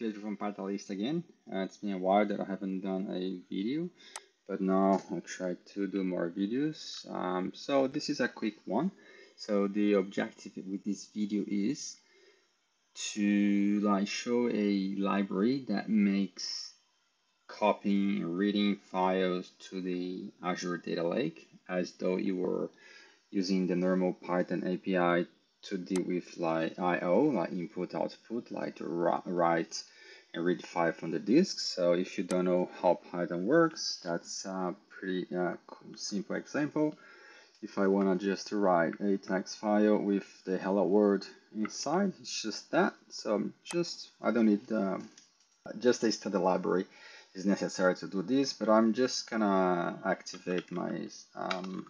Pedro from Pytalista again. Uh, it's been a while that I haven't done a video, but now I try to do more videos. Um, so this is a quick one. So the objective with this video is to like show a library that makes copying and reading files to the Azure Data Lake as though you were using the normal Python API to deal with like I/O, like input output, like to write and read file from the disk. So if you don't know how Python works, that's a pretty uh, simple example. If I want to just write a text file with the hello world inside, it's just that. So just I don't need um, just a study library is necessary to do this, but I'm just gonna activate my um,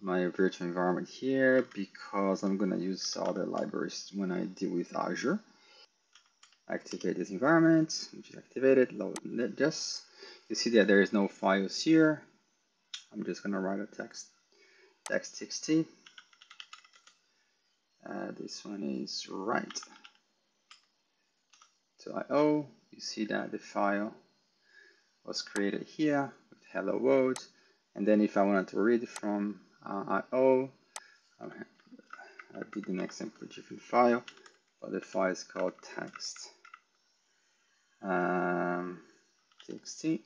my virtual environment here because I'm gonna use other libraries when I deal with Azure. Activate this environment, which is activated, load just you see that there is no files here. I'm just gonna write a text text txt. Uh, this one is right to IO. You see that the file was created here with hello world. And then if I wanted to read from uh, IO. I did an example different file, but the file is called text um, txt.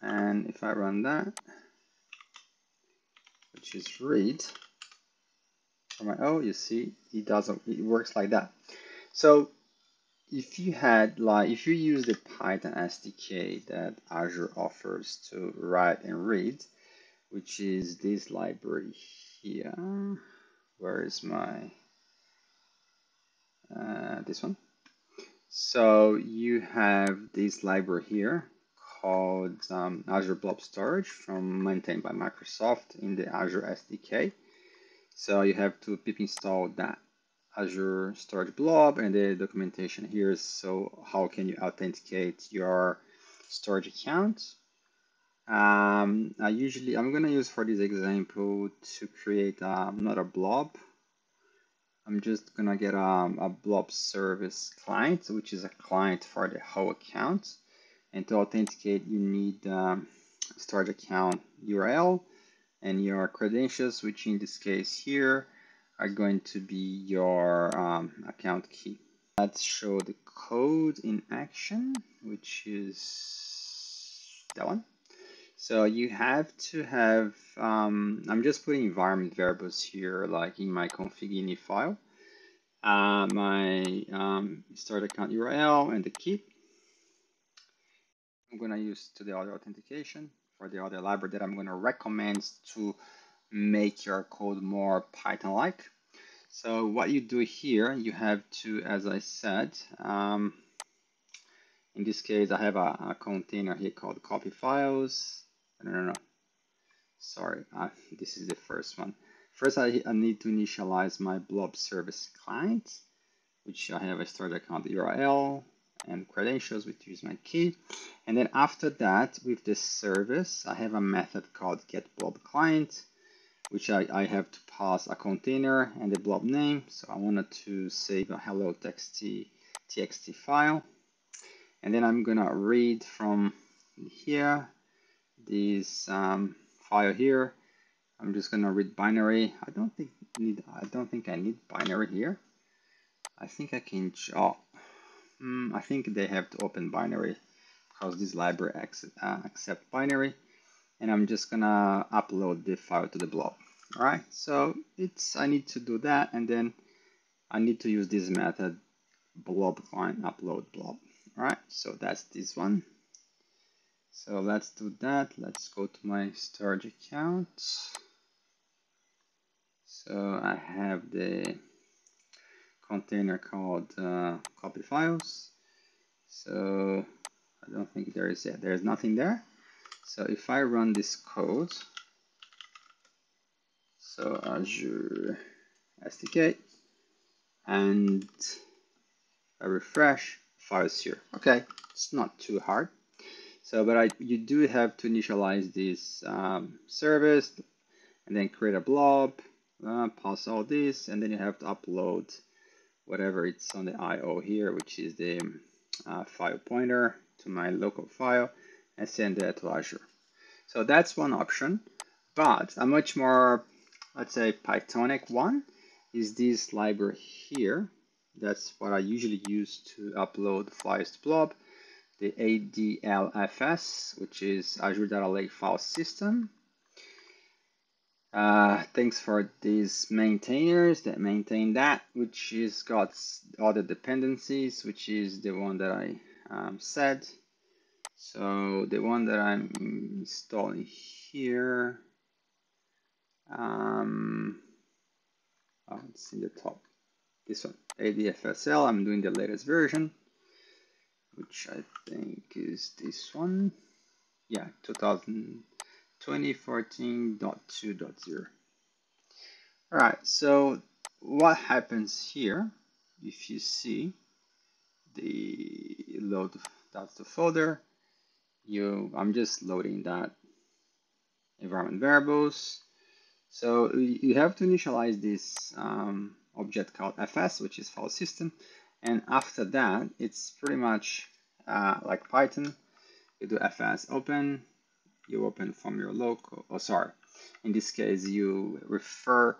And if I run that, which is read from IO, you see it doesn't, it works like that. So if you had like, if you use the Python SDK that Azure offers to write and read, which is this library here. Where is my, uh, this one? So you have this library here called um, Azure Blob Storage from maintained by Microsoft in the Azure SDK. So you have to pip install that Azure Storage Blob and the documentation here is so how can you authenticate your storage account um, I usually, I'm gonna use for this example to create um, not a blob. I'm just gonna get um, a blob service client, which is a client for the whole account. And to authenticate, you need um, storage account URL and your credentials, which in this case here are going to be your um, account key. Let's show the code in action, which is that one. So you have to have, um, I'm just putting environment variables here, like in my config ini file, uh, my um, start account URL and the key. I'm gonna use to the other authentication for the other library that I'm gonna recommend to make your code more Python-like. So what you do here, you have to, as I said, um, in this case, I have a, a container here called copy files no, no, no. Sorry, uh, this is the first one. First, I, I need to initialize my blob service client, which I have a storage account URL and credentials, which is my key. And then after that, with this service, I have a method called get blob client, which I, I have to pass a container and the blob name. So I wanted to save a hello txt, txt file. And then I'm gonna read from here this um, file here. I'm just gonna read binary. I don't think need. I don't think I need binary here. I think I can. Oh, mm, I think they have to open binary because this library accept, uh, accept binary. And I'm just gonna upload the file to the blob. All right. So it's I need to do that, and then I need to use this method blob client upload blob. All right. So that's this one. So let's do that. Let's go to my storage account. So I have the container called uh, copy files. So I don't think there is yet. There's nothing there. So if I run this code, so Azure SDK, and I refresh, files here. Okay, it's not too hard. So, but I, you do have to initialize this um, service and then create a blob, uh, pass all this, and then you have to upload whatever it's on the IO here, which is the uh, file pointer to my local file and send that to Azure. So that's one option, but a much more, let's say, Pythonic one is this library here. That's what I usually use to upload files to Blob, the ADLFS, which is Azure Data Lake File System. Uh, thanks for these maintainers that maintain that, which is got other dependencies, which is the one that I um, said. So the one that I'm installing here, um, oh, it's in the top. This one, ADFSL. I'm doing the latest version, which I think is this one. Yeah, 2000. 2014.2.0. All right, so what happens here, if you see the load, that's the folder, you, I'm just loading that environment variables. So you have to initialize this um, object called fs, which is file system. And after that, it's pretty much uh, like Python. You do fs open, you open from your local, oh sorry, in this case you refer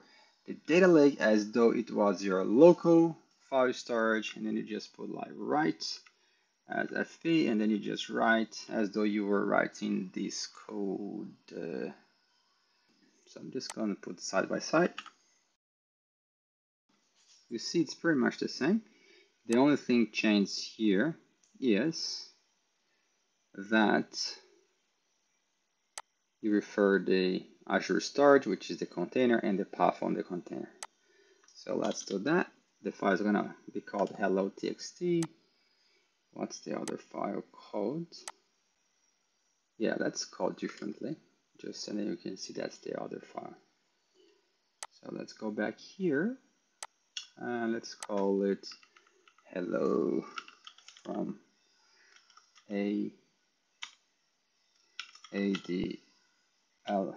the data lake as though it was your local file storage and then you just put like write as fp and then you just write as though you were writing this code. Uh, so I'm just going to put side by side. You see it's pretty much the same. The only thing changed here is that you refer the Azure storage, which is the container, and the path on the container. So let's do that. The file is gonna be called hello.txt. What's the other file called? Yeah, that's called differently. Just so then you can see that's the other file. So let's go back here and let's call it hello from a ad LFS.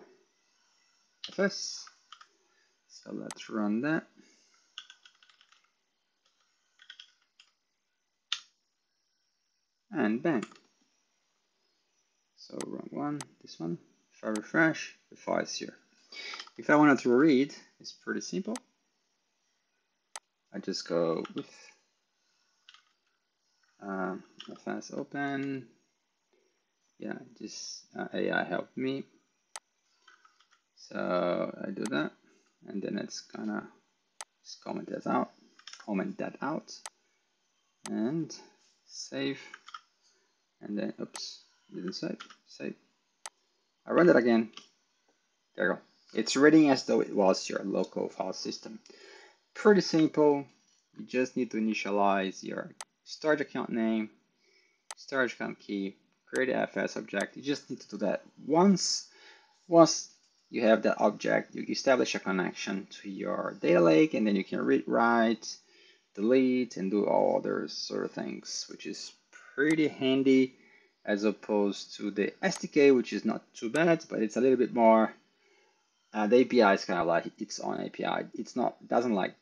So let's run that. And bang. So run one, this one. If I refresh, the file is here. If I wanted to read, it's pretty simple. I just go with fast open. Yeah, just uh, AI helped me. So I do that, and then it's gonna just comment that out, comment that out, and save, and then oops, didn't save, save. I run that again. There you go. It's reading as though it was your local file system. Pretty simple. You just need to initialize your start account name, storage account key, create a FS object. You just need to do that once. Once you have that object, you establish a connection to your data lake, and then you can read, write, delete, and do all other sort of things, which is pretty handy as opposed to the SDK, which is not too bad, but it's a little bit more. Uh, the API is kind of like its own API. It's not doesn't like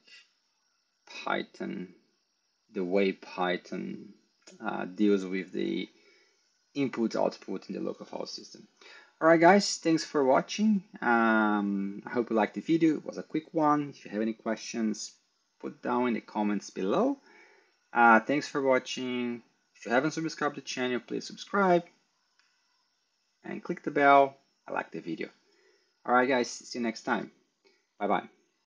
Python the way Python uh, deals with the input output in the local file system. Alright guys, thanks for watching. Um, I hope you liked the video. It was a quick one. If you have any questions, put down in the comments below. Uh, thanks for watching. If you haven't subscribed to the channel, please subscribe and click the bell. I like the video. Alright guys, see you next time. Bye bye.